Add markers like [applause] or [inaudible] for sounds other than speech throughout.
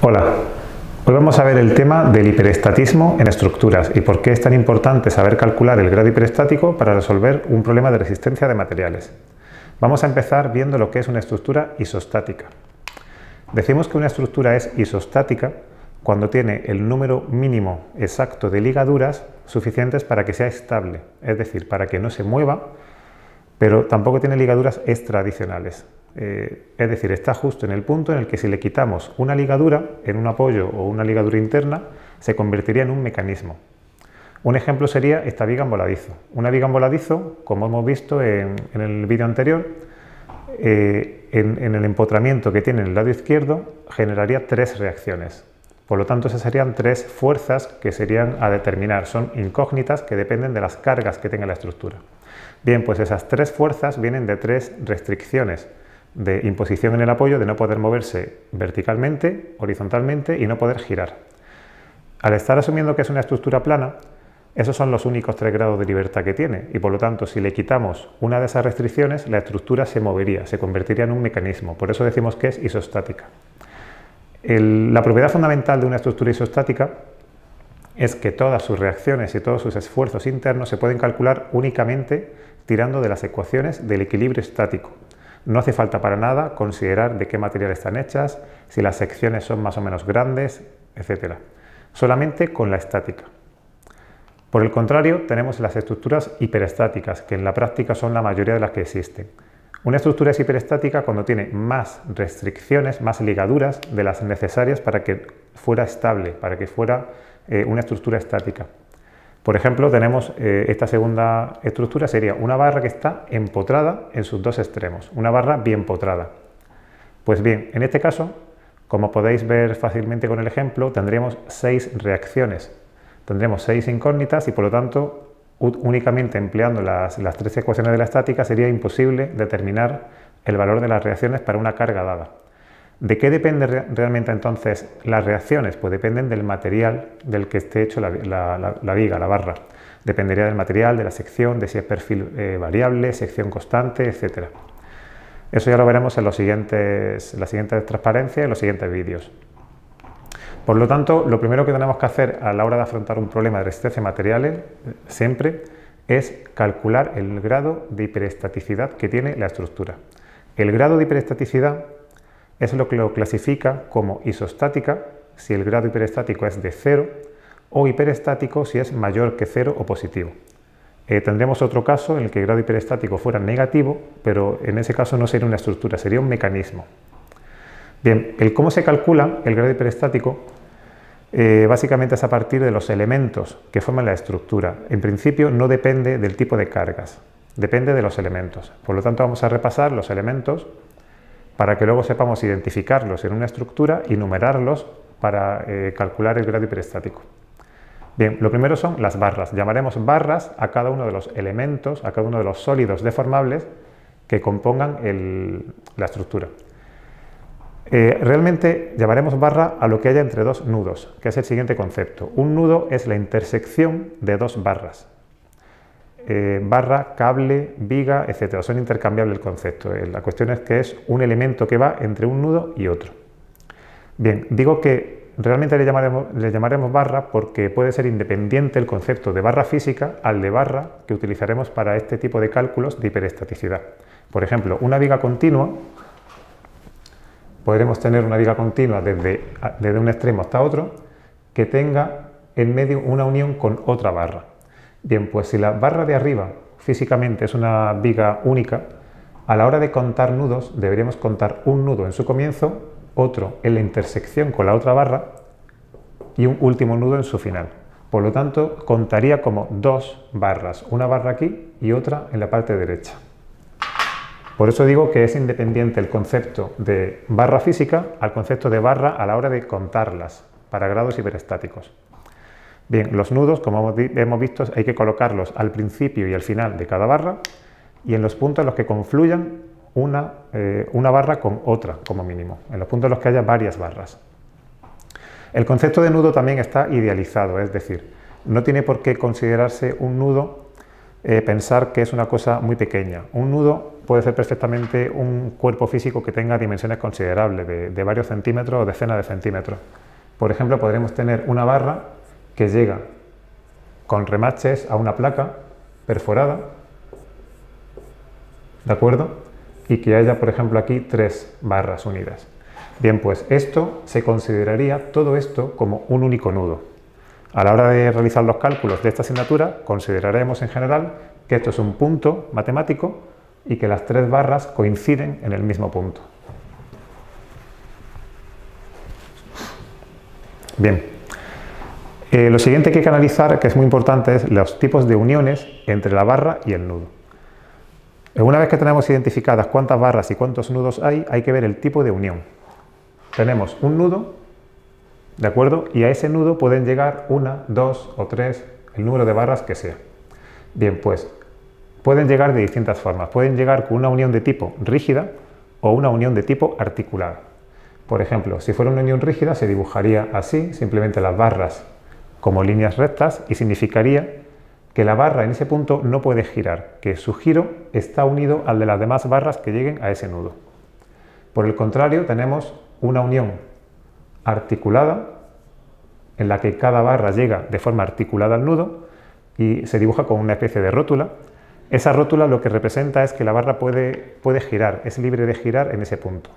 Hola, hoy vamos a ver el tema del hiperestatismo en estructuras y por qué es tan importante saber calcular el grado hiperestático para resolver un problema de resistencia de materiales. Vamos a empezar viendo lo que es una estructura isostática. Decimos que una estructura es isostática cuando tiene el número mínimo exacto de ligaduras suficientes para que sea estable, es decir, para que no se mueva, pero tampoco tiene ligaduras extradicionales. Eh, es decir, está justo en el punto en el que si le quitamos una ligadura en un apoyo o una ligadura interna, se convertiría en un mecanismo. Un ejemplo sería esta viga en voladizo. Una viga en voladizo, como hemos visto en, el vídeo anterior, eh, en, en, el empotramiento que tiene en el lado izquierdo generaría tres reacciones. Por lo tanto, esas serían tres fuerzas que serían a determinar. Son incógnitas que dependen de las cargas que tenga la estructura. Bien, pues esas tres fuerzas vienen de tres restricciones de imposición en el apoyo de no poder moverse verticalmente, horizontalmente y no poder girar. Al estar asumiendo que es una estructura plana, esos son los únicos tres grados de libertad que tiene y por lo tanto si le quitamos una de esas restricciones la estructura se movería, se convertiría en un mecanismo, por eso decimos que es isostática. la propiedad fundamental de una estructura isostática es que todas sus reacciones y todos sus esfuerzos internos se pueden calcular únicamente tirando de las ecuaciones del equilibrio estático, no hace falta para nada considerar de qué material están hechas, si las secciones son más o menos grandes, etc. Solamente con la estática. Por el contrario, tenemos las estructuras hiperestáticas, que en la práctica son la mayoría de las que existen. Una estructura es hiperestática cuando tiene más restricciones, más ligaduras de las necesarias para que fuera estable, para que fuera eh, una estructura estática. Por ejemplo, tenemos eh, esta segunda estructura, sería una barra que está empotrada en sus dos extremos, una barra bien potrada. Pues bien, en este caso, como podéis ver fácilmente con el ejemplo, tendríamos seis reacciones. Tendremos seis incógnitas y por lo tanto, únicamente empleando las, las tres ecuaciones de la estática sería imposible determinar el valor de las reacciones para una carga dada. ¿De qué depende realmente entonces las reacciones? Pues dependen del material del que esté hecho la, viga, la barra. Dependería del material, de la sección, de si es perfil eh, variable, sección constante, etc. Eso ya lo veremos en, los siguientes, la siguiente transparencia y en los siguientes vídeos. Por lo tanto, lo primero que tenemos que hacer a la hora de afrontar un problema de resistencia de materiales, eh, siempre, es calcular el grado de hiperestaticidad que tiene la estructura. El grado de hiperestaticidad es lo que lo clasifica como isostática si el grado hiperestático es de cero o hiperestático si es mayor que cero o positivo. Eh, tendríamos otro caso en el que el grado hiperestático fuera negativo, pero en ese caso no sería una estructura, sería un mecanismo. Bien, el cómo se calcula el grado hiperestático eh, básicamente es a partir de los elementos que forman la estructura. En principio no depende del tipo de cargas, depende de los elementos. Por lo tanto vamos a repasar los elementos para que luego sepamos identificarlos en una estructura y numerarlos para eh, calcular el grado hiperestático. Bien, lo primero son las barras. Llamaremos barras a cada uno de los elementos, a cada uno de los sólidos deformables que compongan la estructura. Eh, realmente llamaremos barra a lo que haya entre dos nudos, que es el siguiente concepto. Un nudo es la intersección de dos barras. Eh, barra, cable, viga, etcétera. Son intercambiables el concepto. Eh, la cuestión es que es un elemento que va entre un nudo y otro. Bien, digo que realmente le llamaremos, barra porque puede ser independiente el concepto de barra física al de barra que utilizaremos para este tipo de cálculos de hiperestaticidad. Por ejemplo, una viga continua, podremos tener una viga continua desde un extremo hasta otro que tenga en medio una unión con otra barra. Bien, pues si la barra de arriba físicamente es una viga única, a la hora de contar nudos deberíamos contar un nudo en su comienzo, otro en la intersección con la otra barra y un último nudo en su final. Por lo tanto, contaría como dos barras, una barra aquí y otra en la parte derecha. Por eso digo que es independiente el concepto de barra física al concepto de barra a la hora de contarlas para grados hiperestáticos. Bien, los nudos, como hemos visto, hay que colocarlos al principio y al final de cada barra y en los puntos en los que confluyan una, eh, una barra con otra, como mínimo, en los puntos en los que haya varias barras. El concepto de nudo también está idealizado, es decir, no tiene por qué considerarse un nudo eh, pensar que es una cosa muy pequeña. Un nudo puede ser perfectamente un cuerpo físico que tenga dimensiones considerables, de, de varios centímetros o decenas de centímetros. Por ejemplo, podremos tener una barra que llega con remaches a una placa perforada, ¿de acuerdo? Y que haya, por ejemplo, aquí tres barras unidas. Bien, pues esto se consideraría todo esto como un único nudo. A la hora de realizar los cálculos de esta asignatura, consideraremos en general que esto es un punto matemático y que las tres barras coinciden en el mismo punto. Bien, eh, lo siguiente que hay que analizar, que es muy importante, es los tipos de uniones entre la barra y el nudo. Una vez que tenemos identificadas cuántas barras y cuántos nudos hay, hay que ver el tipo de unión. Tenemos un nudo, ¿de acuerdo? Y a ese nudo pueden llegar una, dos o tres, el número de barras que sea. Bien, pues pueden llegar de distintas formas. Pueden llegar con una unión de tipo rígida o una unión de tipo articulada. Por ejemplo, si fuera una unión rígida se dibujaría así, simplemente las barras como líneas rectas y significaría que la barra en ese punto no puede girar, que su giro está unido al de las demás barras que lleguen a ese nudo. Por el contrario, tenemos una unión articulada en la que cada barra llega de forma articulada al nudo y se dibuja con una especie de rótula. Esa rótula lo que representa es que la barra puede, girar, es libre de girar en ese punto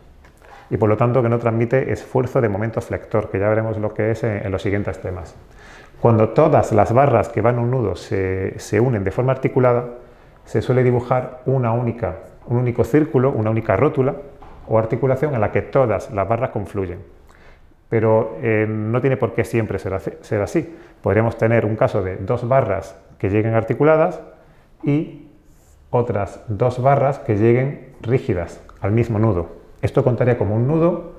y por lo tanto que no transmite esfuerzo de momento flector, que ya veremos lo que es en los siguientes temas. Cuando todas las barras que van en un nudo se, unen de forma articulada, se suele dibujar una única, un único círculo, una única rótula o articulación en la que todas las barras confluyen. Pero eh, no tiene por qué siempre ser ser así. Podríamos tener un caso de dos barras que lleguen articuladas y otras dos barras que lleguen rígidas al mismo nudo. Esto contaría como un nudo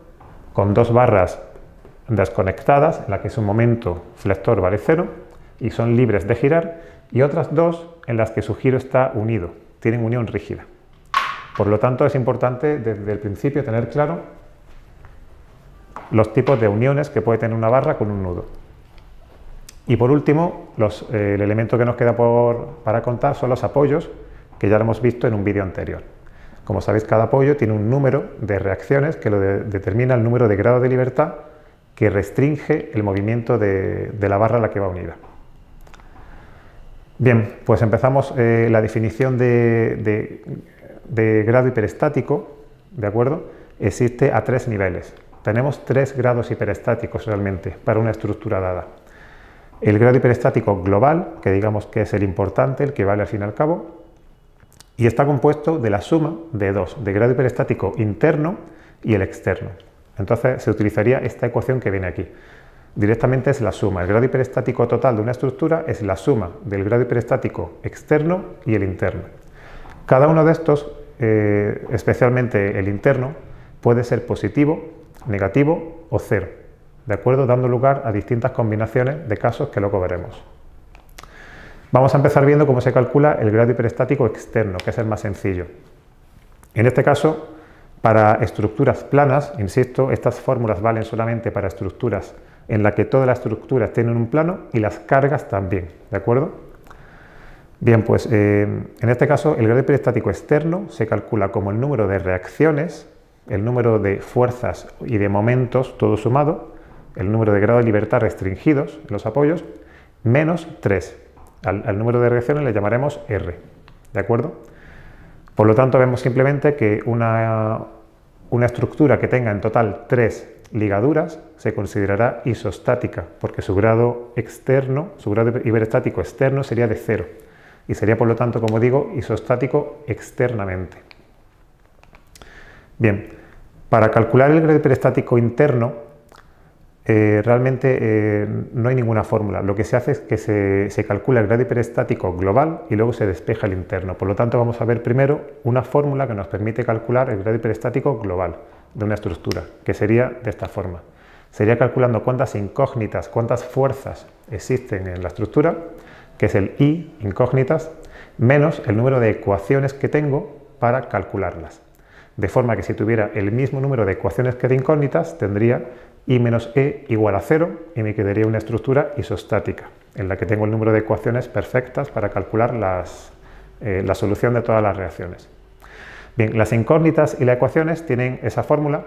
con dos barras desconectadas, en la que su momento flector vale cero y son libres de girar, y otras dos en las que su giro está unido, tienen unión rígida. Por lo tanto, es importante desde el principio tener claro los tipos de uniones que puede tener una barra con un nudo. Y por último, eh, el elemento que nos queda por, para contar son los apoyos, que ya lo hemos visto en un vídeo anterior. Como sabéis, cada apoyo tiene un número de reacciones que lo determina el número de grado de libertad que restringe el movimiento de, la barra a la que va unida. Bien, pues empezamos eh, la definición de, grado hiperestático, ¿de acuerdo? Existe a tres niveles. Tenemos tres grados hiperestáticos realmente para una estructura dada. El grado hiperestático global, que digamos que es el importante, el que vale al fin y al cabo, y está compuesto de la suma de dos, de grado hiperestático interno y el externo. Entonces se utilizaría esta ecuación que viene aquí. Directamente es la suma. El grado hiperestático total de una estructura es la suma del grado hiperestático externo y el interno. Cada uno de estos, eh, especialmente el interno, puede ser positivo, negativo o cero, ¿de acuerdo? Dando lugar a distintas combinaciones de casos que luego veremos. Vamos a empezar viendo cómo se calcula el grado hiperestático externo, que es el más sencillo. En este caso, para estructuras planas, insisto, estas fórmulas valen solamente para estructuras en las que todas las estructuras tienen un plano y las cargas también, ¿de acuerdo? Bien, pues eh, en este caso el grado hiperestático externo se calcula como el número de reacciones, el número de fuerzas y de momentos, todo sumado, el número de grado de libertad restringidos los apoyos, menos 3. Al, al número de reacciones le llamaremos R, ¿de acuerdo? Por lo tanto, vemos simplemente que una, estructura que tenga en total tres ligaduras se considerará isostática, porque su grado externo, su grado hiperestático externo sería de cero y sería por lo tanto, como digo, isostático externamente. Bien, para calcular el grado hiperestático interno eh, realmente eh, no hay ninguna fórmula. Lo que se hace es que se, calcula el grado hiperestático global y luego se despeja el interno. Por lo tanto, vamos a ver primero una fórmula que nos permite calcular el grado hiperestático global de una estructura, que sería de esta forma. Sería calculando cuántas incógnitas, cuántas fuerzas existen en la estructura, que es el I, incógnitas, menos el número de ecuaciones que tengo para calcularlas. De forma que si tuviera el mismo número de ecuaciones que de incógnitas, tendría y menos e igual a cero y me quedaría una estructura isostática en la que tengo el número de ecuaciones perfectas para calcular eh, la solución de todas las reacciones. Bien, las incógnitas y las ecuaciones tienen esa fórmula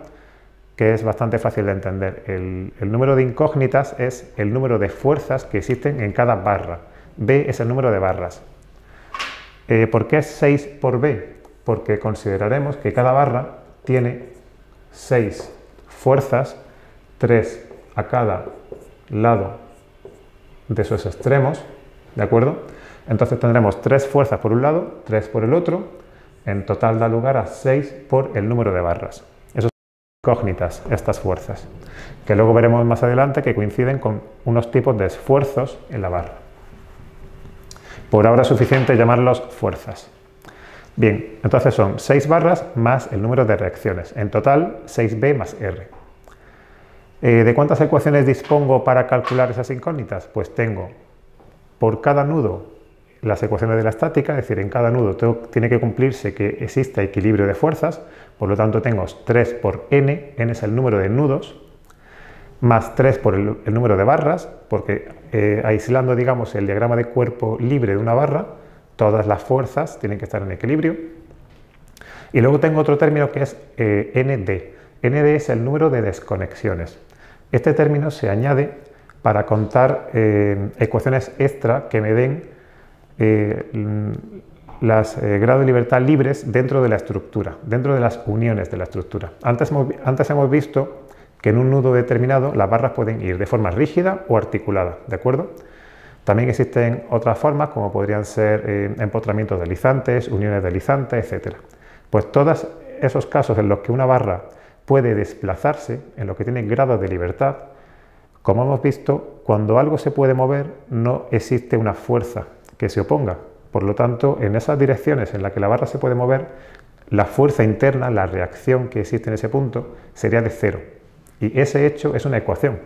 que es bastante fácil de entender. El, número de incógnitas es el número de fuerzas que existen en cada barra. B es el número de barras. Eh, ¿Por qué es 6 por B? Porque consideraremos que cada barra tiene 6 fuerzas, 3 a cada lado de sus extremos, ¿de acuerdo? Entonces tendremos 3 fuerzas por un lado, 3 por el otro, en total da lugar a 6 por el número de barras incógnitas estas fuerzas, que luego veremos más adelante que coinciden con unos tipos de esfuerzos en la barra. Por ahora es suficiente llamarlos fuerzas. Bien, entonces son 6 barras más el número de reacciones, en total 6b más r. Eh, ¿De cuántas ecuaciones dispongo para calcular esas incógnitas? Pues tengo por cada nudo las ecuaciones de la estática, es decir, en cada nudo tiene que cumplirse que exista equilibrio de fuerzas, por lo tanto tengo 3 por n, n es el número de nudos, más 3 por el, número de barras, porque eh, aislando digamos el diagrama de cuerpo libre de una barra, todas las fuerzas tienen que estar en equilibrio. Y luego tengo otro término que es eh, nd. nd es el número de desconexiones. Este término se añade para contar eh, ecuaciones extra que me den eh, las eh, grados de libertad libres dentro de la estructura, dentro de las uniones de la estructura. Antes, antes hemos visto que en un nudo determinado las barras pueden ir de forma rígida o articulada, ¿de acuerdo? También existen otras formas como podrían ser eh, empotramientos deslizantes, uniones deslizantes, etc. Pues todos esos casos en los que una barra puede desplazarse, en los que tiene grados de libertad, como hemos visto, cuando algo se puede mover no existe una fuerza que se oponga. Por lo tanto, en esas direcciones en las que la barra se puede mover, la fuerza interna, la reacción que existe en ese punto, sería de cero. Y ese hecho es una ecuación.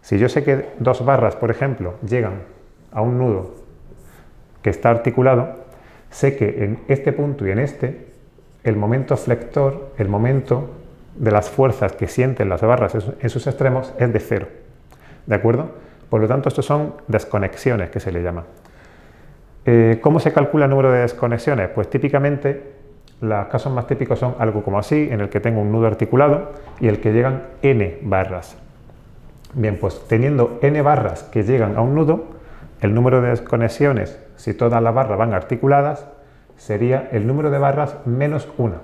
Si yo sé que dos barras, por ejemplo, llegan a un nudo que está articulado, sé que en este punto y en este, el momento flector, el momento de las fuerzas que sienten las barras en sus extremos es de cero. ¿De acuerdo? Por lo tanto, estos son desconexiones que se le llaman. Eh, ¿Cómo se calcula el número de desconexiones? Pues típicamente los casos más típicos son algo como así, en el que tengo un nudo articulado y el que llegan n barras. Bien, pues teniendo n barras que llegan a un nudo, el número de desconexiones, si todas las barras van articuladas, sería el número de barras menos una.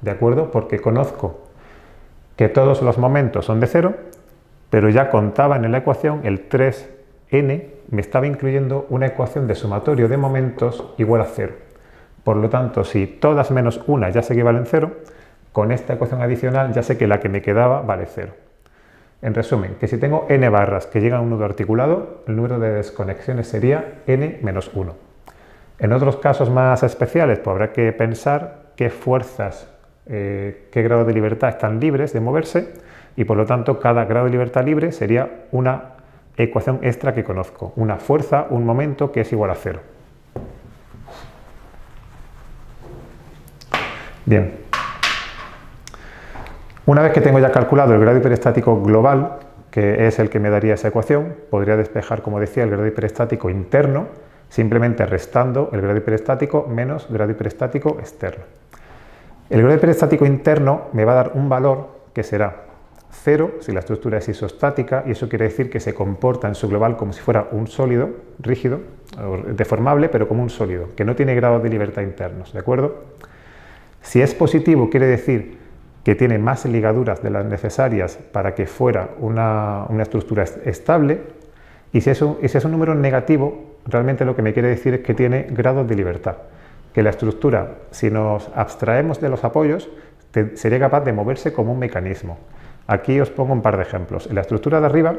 ¿De acuerdo? Porque conozco que todos los momentos son de cero, pero ya contaba en la ecuación el 3n me estaba incluyendo una ecuación de sumatorio de momentos igual a cero. Por lo tanto, si todas menos una ya sé que valen cero, con esta ecuación adicional ya sé que la que me quedaba vale cero. En resumen, que si tengo n barras que llegan a un nudo articulado, el número de desconexiones sería n menos 1. En otros casos más especiales, pues habrá que pensar qué fuerzas, eh, qué grado de libertad están libres de moverse y por lo tanto cada grado de libertad libre sería una ecuación extra que conozco, una fuerza, un momento que es igual a cero. Bien, una vez que tengo ya calculado el grado hiperestático global, que es el que me daría esa ecuación, podría despejar, como decía, el grado hiperestático interno, simplemente restando el grado hiperestático menos grado hiperestático externo. El grado hiperestático interno me va a dar un valor que será Cero si la estructura es isostática y eso quiere decir que se comporta en su global como si fuera un sólido rígido, deformable, pero como un sólido, que no tiene grados de libertad internos, ¿de acuerdo? Si es positivo quiere decir que tiene más ligaduras de las necesarias para que fuera una, estructura estable y si es un número negativo, realmente lo que me quiere decir es que tiene grados de libertad, que la estructura, si nos abstraemos de los apoyos, sería capaz de moverse como un mecanismo. Aquí os pongo un par de ejemplos. En la estructura de arriba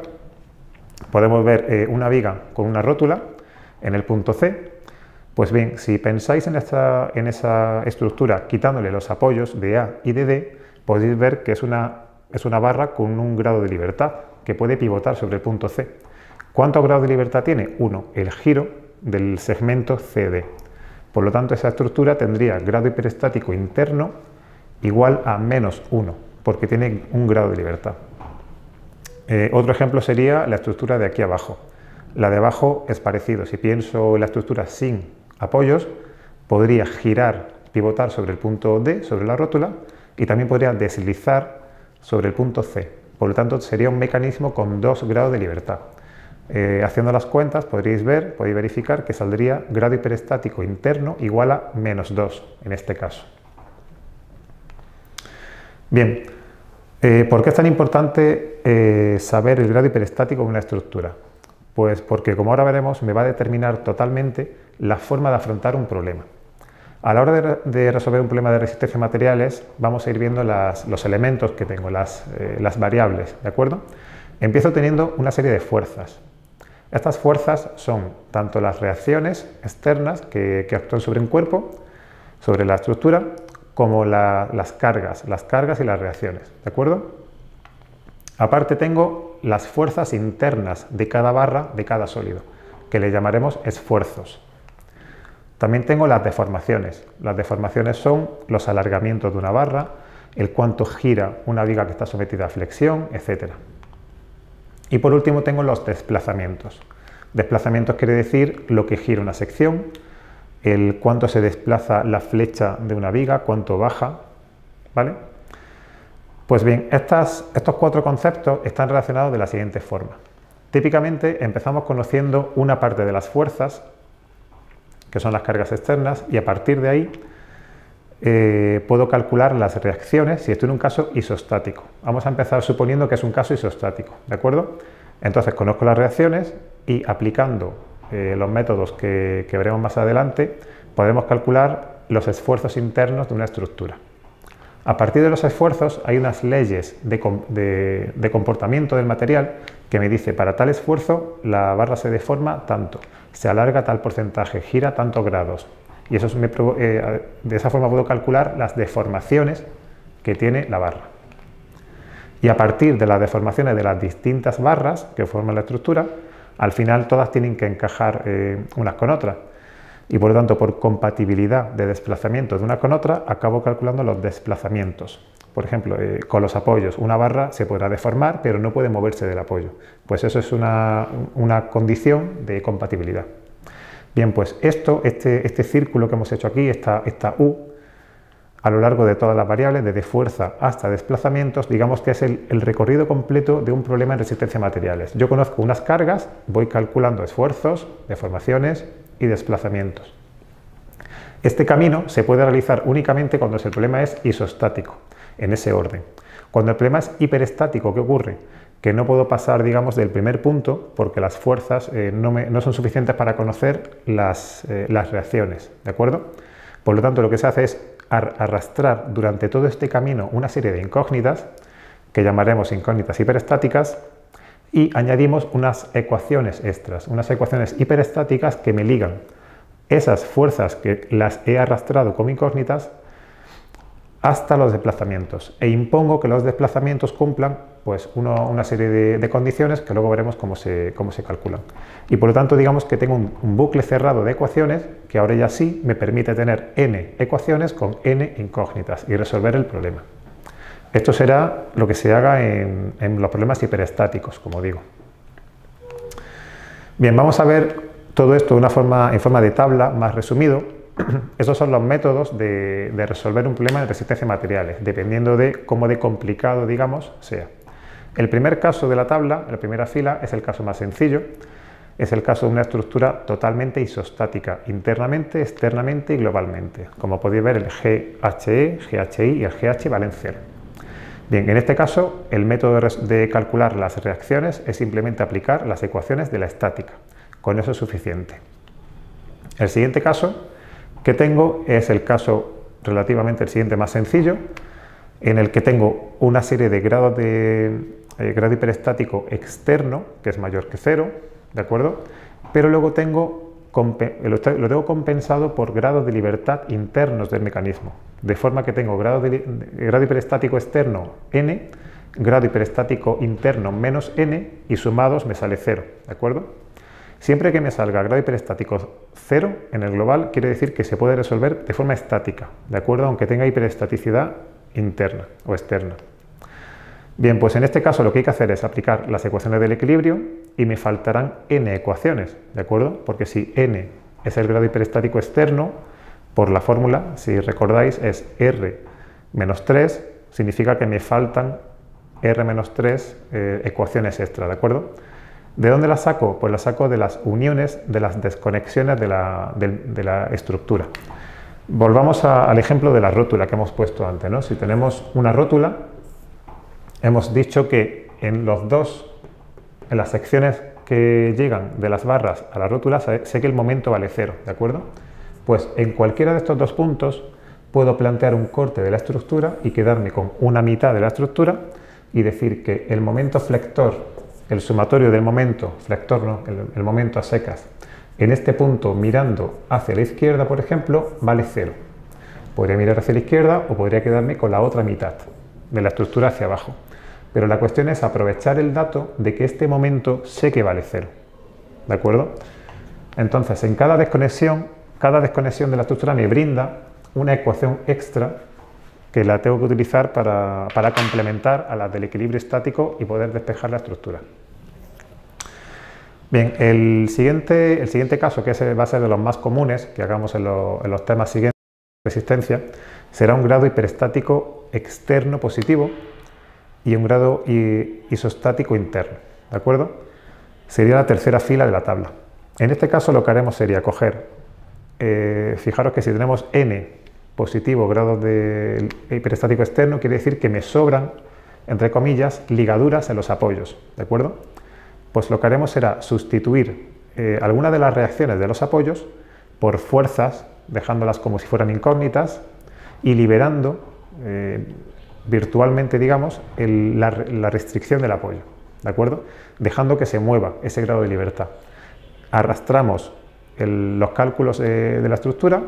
podemos ver eh, una viga con una rótula en el punto C. Pues bien, si pensáis en, en esa estructura quitándole los apoyos de A y de D, podéis ver que es una, es una barra con un grado de libertad que puede pivotar sobre el punto C. ¿Cuánto grado de libertad tiene? 1, el giro del segmento CD. Por lo tanto, esa estructura tendría grado hiperestático interno igual a menos 1 porque tiene un grado de libertad. Eh, otro ejemplo sería la estructura de aquí abajo. La de abajo es parecido. Si pienso en la estructura sin apoyos, podría girar pivotar sobre el punto D, sobre la rótula, y también podría deslizar sobre el punto C. Por lo tanto, sería un mecanismo con dos grados de libertad. Eh, haciendo las cuentas podréis ver, podéis verificar que saldría grado hiperestático interno igual a menos 2 en este caso. Bien, eh, ¿por qué es tan importante eh, saber el grado hiperestático de una estructura? Pues porque, como ahora veremos, me va a determinar totalmente la forma de afrontar un problema. A la hora de, resolver un problema de resistencia a materiales, vamos a ir viendo los elementos que tengo, las, las variables, ¿de acuerdo? Empiezo teniendo una serie de fuerzas, estas fuerzas son tanto las reacciones externas que, actúan sobre un cuerpo, sobre la estructura, como las cargas, las cargas y las reacciones, ¿de acuerdo? Aparte tengo las fuerzas internas de cada barra, de cada sólido, que le llamaremos esfuerzos. También tengo las deformaciones. Las deformaciones son los alargamientos de una barra, el cuánto gira una viga que está sometida a flexión, etcétera. Y por último tengo los desplazamientos. Desplazamientos quiere decir lo que gira una sección, el cuánto se desplaza la flecha de una viga, cuánto baja, ¿vale? Pues bien, estos cuatro conceptos están relacionados de la siguiente forma. Típicamente empezamos conociendo una parte de las fuerzas, que son las cargas externas, y a partir de ahí eh, puedo calcular las reacciones si estoy en un caso isostático. Vamos a empezar suponiendo que es un caso isostático, ¿de acuerdo? Entonces conozco las reacciones y aplicando eh, los métodos que, veremos más adelante, podemos calcular los esfuerzos internos de una estructura. A partir de los esfuerzos hay unas leyes de, de, comportamiento del material que me dice para tal esfuerzo la barra se deforma tanto, se alarga tal porcentaje, gira tantos grados, y eso eh, de esa forma puedo calcular las deformaciones que tiene la barra. Y a partir de las deformaciones de las distintas barras que forman la estructura, al final todas tienen que encajar eh, unas con otras. Y por lo tanto, por compatibilidad de desplazamiento de una con otra, acabo calculando los desplazamientos. Por ejemplo, eh, con los apoyos, una barra se podrá deformar, pero no puede moverse del apoyo. Pues eso es una condición de compatibilidad. Bien, pues esto, este, este círculo que hemos hecho aquí, esta, esta U, a lo largo de todas las variables, desde fuerza hasta desplazamientos, digamos que es el, recorrido completo de un problema en resistencia a materiales. Yo conozco unas cargas, voy calculando esfuerzos, deformaciones y desplazamientos. Este camino se puede realizar únicamente cuando el problema es isostático, en ese orden. Cuando el problema es hiperestático, ¿qué ocurre? Que no puedo pasar, digamos, del primer punto porque las fuerzas eh, no, son suficientes para conocer las, eh, las, reacciones, ¿de acuerdo? Por lo tanto, lo que se hace es arrastrar durante todo este camino una serie de incógnitas, que llamaremos incógnitas hiperestáticas, y añadimos unas ecuaciones extras, unas ecuaciones hiperestáticas que me ligan esas fuerzas que las he arrastrado como incógnitas hasta los desplazamientos e impongo que los desplazamientos cumplan pues, una serie de, condiciones que luego veremos cómo se, cómo se calculan. Y por lo tanto digamos que tengo un, bucle cerrado de ecuaciones que ahora ya sí me permite tener n ecuaciones con n incógnitas y resolver el problema. Esto será lo que se haga en, los problemas hiperestáticos, como digo. Bien, vamos a ver todo esto de en forma de tabla más resumido [clears throat] esos son los métodos de, resolver un problema de resistencia a materiales, dependiendo de cómo de complicado, digamos, sea. El primer caso de la tabla, la primera fila, es el caso más sencillo. Es el caso de una estructura totalmente isostática, internamente, externamente y globalmente. Como podéis ver, el GHE, GHI y el GH valen cero. Bien, en este caso, el método de calcular las reacciones es simplemente aplicar las ecuaciones de la estática. Con eso es suficiente. El siguiente caso que tengo es el caso relativamente el siguiente más sencillo, en el que tengo una serie de grados de eh, grado hiperestático externo, que es mayor que cero, ¿de acuerdo? Pero luego tengo, lo tengo compensado por grados de libertad internos del mecanismo, de forma que tengo grado, de, grado hiperestático externo n, grado hiperestático interno menos n, y sumados me sale cero, ¿de acuerdo? Siempre que me salga grado hiperestático 0 en el global, quiere decir que se puede resolver de forma estática, ¿de acuerdo? Aunque tenga hiperestaticidad interna o externa. Bien, pues en este caso lo que hay que hacer es aplicar las ecuaciones del equilibrio y me faltarán n ecuaciones, ¿de acuerdo? Porque si n es el grado hiperestático externo, Por la fórmula, si recordáis, es R menos 3, significa que me faltan R menos 3 eh, ecuaciones extra, ¿de acuerdo? ¿De dónde las saco? Pues las saco de las uniones, de las desconexiones de la, estructura. Volvamos al ejemplo de la rótula que hemos puesto antes. ¿no? Si tenemos una rótula, hemos dicho que en los dos, en las secciones que llegan de las barras a la rótula, sé que el momento vale cero, ¿de acuerdo? Pues en cualquiera de estos dos puntos puedo plantear un corte de la estructura y quedarme con una mitad de la estructura y decir que el momento flector el sumatorio del momento, flector no, el, momento a secas, en este punto mirando hacia la izquierda, por ejemplo, vale cero. Podría mirar hacia la izquierda o podría quedarme con la otra mitad de la estructura hacia abajo. Pero la cuestión es aprovechar el dato de que este momento sé que vale cero. ¿De acuerdo? Entonces, en cada desconexión, cada desconexión de la estructura me brinda una ecuación extra que la tengo que utilizar para, complementar a la del equilibrio estático y poder despejar la estructura. Bien, el siguiente, el siguiente caso, que va a ser de los más comunes que hagamos en, los temas siguientes de resistencia, será un grado hiperestático externo positivo y un grado isostático interno. ¿De acuerdo? Sería la tercera fila de la tabla. En este caso lo que haremos sería coger, eh, fijaros que si tenemos n positivo grado de hiperestático externo, quiere decir que me sobran, entre comillas, ligaduras en los apoyos, ¿de acuerdo? Pues lo que haremos será sustituir eh, alguna de las reacciones de los apoyos por fuerzas, dejándolas como si fueran incógnitas y liberando eh, virtualmente, digamos, la, restricción del apoyo, ¿de acuerdo? Dejando que se mueva ese grado de libertad. Arrastramos los cálculos de la estructura,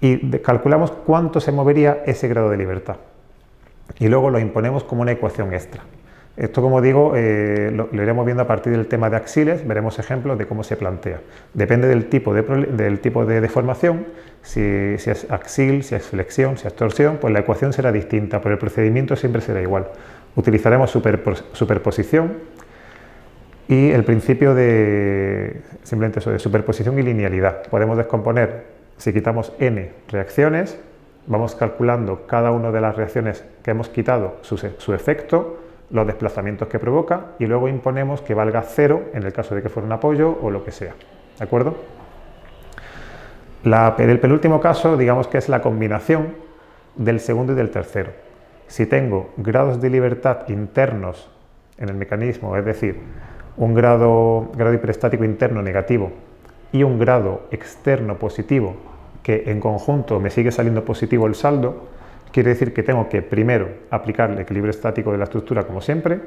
y calculamos cuánto se movería ese grado de libertad. Y luego lo imponemos como una ecuación extra. Esto, como digo, eh, lo, iremos viendo a partir del tema de axiles, veremos ejemplos de cómo se plantea. Depende del tipo de, del tipo de deformación, si, es axil, si es flexión, si es torsión, pues la ecuación será distinta, pero el procedimiento siempre será igual. Utilizaremos superposición y el principio de simplemente eso, de superposición y linealidad. Podemos descomponer si quitamos n reacciones, vamos calculando cada una de las reacciones que hemos quitado, su, efecto, los desplazamientos que provoca y luego imponemos que valga cero en el caso de que fuera un apoyo o lo que sea. ¿De acuerdo? el penúltimo caso, digamos que es la combinación del segundo y del tercero. Si tengo grados de libertad internos en el mecanismo, es decir, un grado, grado hiperestático interno negativo y un grado externo positivo que en conjunto me sigue saliendo positivo el saldo, quiere decir que tengo que primero aplicar el equilibrio estático de la estructura como siempre,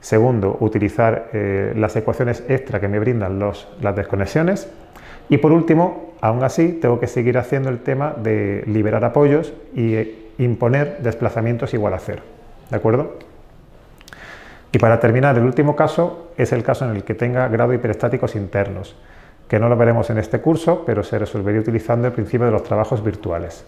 segundo utilizar eh, las ecuaciones extra que me brindan los, las desconexiones y por último, aún así, tengo que seguir haciendo el tema de liberar apoyos y eh, imponer desplazamientos igual a cero. ¿De acuerdo? Y para terminar, el último caso es el caso en el que tenga grado hiperestáticos internos que no lo veremos en este curso, pero se resolvería utilizando el principio de los trabajos virtuales.